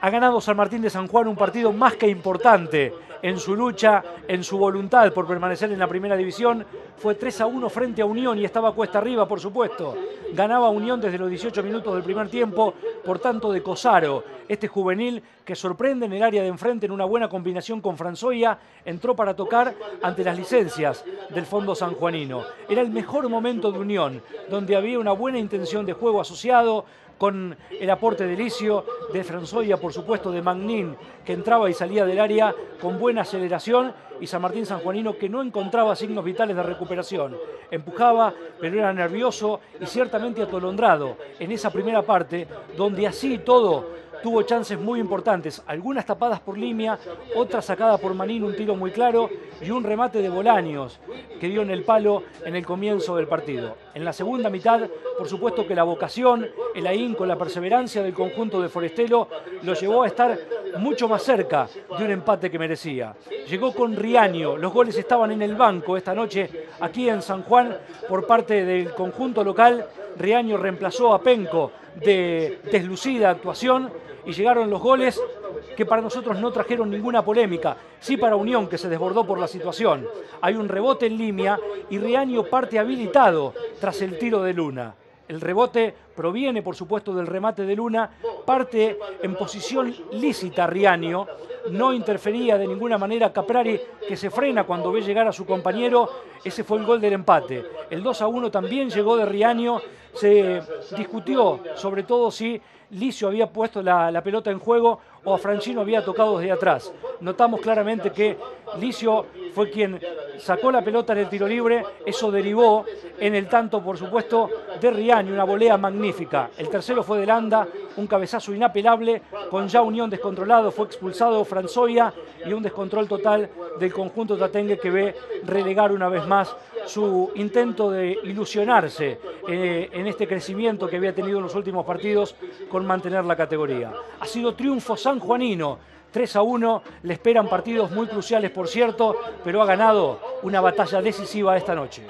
Ha ganado San Martín de San Juan un partido más que importante en su lucha, en su voluntad por permanecer en la primera división. Fue 3 a 1 frente a Unión y estaba cuesta arriba, por supuesto. Ganaba Unión desde los 18 minutos del primer tiempo, por tanto de Cosaro, este juvenil que sorprende en el área de enfrente en una buena combinación con Franzoya, entró para tocar ante las licencias del fondo sanjuanino. Era el mejor momento de Unión, donde había una buena intención de juego asociado, con el aporte de Licio, de Franzoya, por supuesto, de Magnín, que entraba y salía del área con buena aceleración, y San Martín Sanjuanino que no encontraba signos vitales de recuperación. Empujaba, pero era nervioso y ciertamente atolondrado en esa primera parte, donde así todo tuvo chances muy importantes, algunas tapadas por Limia, otras sacadas por Manín, un tiro muy claro y un remate de Bolaños que dio en el palo en el comienzo del partido. En la segunda mitad, por supuesto que la vocación, el ahínco, la perseverancia del conjunto de Forestelo lo llevó a estar mucho más cerca de un empate que merecía. Llegó con Riaño, los goles estaban en el banco esta noche aquí en San Juan por parte del conjunto local. Riaño reemplazó a Penco de deslucida actuación y llegaron los goles que para nosotros no trajeron ninguna polémica, sí para Unión que se desbordó por la situación. Hay un rebote en línea y Riaño parte habilitado tras el tiro de Luna. El rebote proviene, por supuesto, del remate de Luna, parte en posición lícita Riaño, no interfería de ninguna manera Caprari, que se frena cuando ve llegar a su compañero, ese fue el gol del empate. El 2 a 1 también llegó de Riaño, se discutió sobre todo si Licio había puesto la, pelota en juego o a Franchino había tocado desde atrás. Notamos claramente que Licio fue quien sacó la pelota en el tiro libre, eso derivó en el tanto, por supuesto, de Riani, una volea magnífica. El tercero fue de Landa, un cabezazo inapelable, con ya Unión descontrolado, fue expulsado Franzoya y un descontrol total del conjunto Tatengue que ve relegar una vez más su intento de ilusionarse eh, en este crecimiento que había tenido en los últimos partidos con mantener la categoría. Ha sido triunfo sanjuanino 3 a 1, le esperan partidos muy cruciales por cierto, pero ha ganado una batalla decisiva esta noche.